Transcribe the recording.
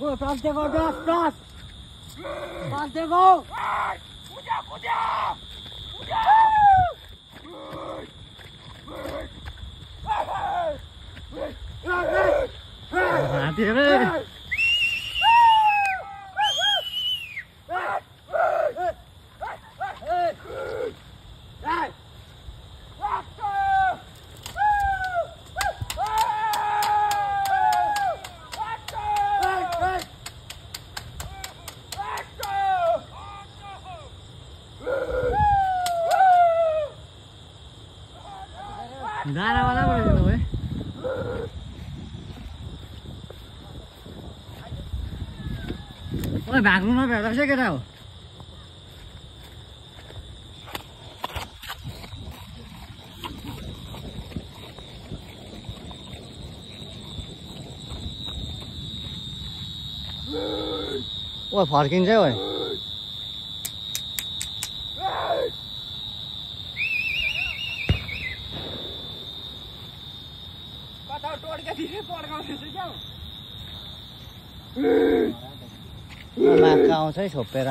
Go, Prasdevo, das, das! Prasdevo! Kuda, kuda! Kuda! Hadi be! ra đâu ra rồi rồi ôi bạc nó về đâu chết cái đâu ôi, phạt kinh thế rồi. त आउँछ है छोपेर।